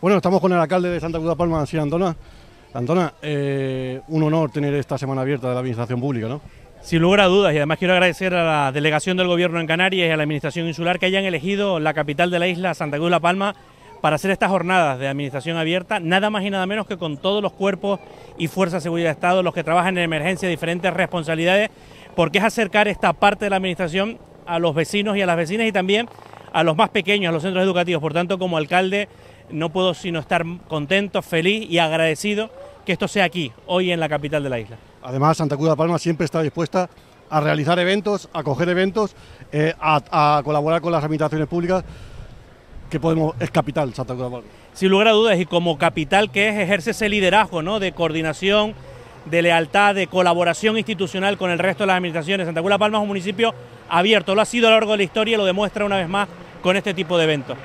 Bueno, estamos con el alcalde de Santa Cruz de Palma, Sir Antona. Antona, eh, un honor tener esta semana abierta de la Administración Pública, ¿no? Sin lugar a dudas, y además quiero agradecer a la delegación del Gobierno en Canarias y a la Administración Insular que hayan elegido la capital de la isla, Santa Cruz de La Palma, para hacer estas jornadas de administración abierta, nada más y nada menos que con todos los cuerpos y fuerzas de seguridad de Estado, los que trabajan en emergencia, diferentes responsabilidades, porque es acercar esta parte de la administración a los vecinos y a las vecinas y también a los más pequeños, a los centros educativos. Por tanto, como alcalde, no puedo sino estar contento, feliz y agradecido que esto sea aquí, hoy en la capital de la isla. Además, Santa Cruz de Palma siempre está dispuesta a realizar eventos, a coger eventos, eh, a, colaborar con las administraciones públicas, que podemos, es capital Santa Cruz de Palma. Sin lugar a dudas, y como capital que es, ejerce ese liderazgo ¿no? de coordinación, de lealtad, de colaboración institucional con el resto de las administraciones. Santa Cruz de Palma es un municipio abierto, lo ha sido a lo largo de la historia y lo demuestra una vez más con este tipo de eventos.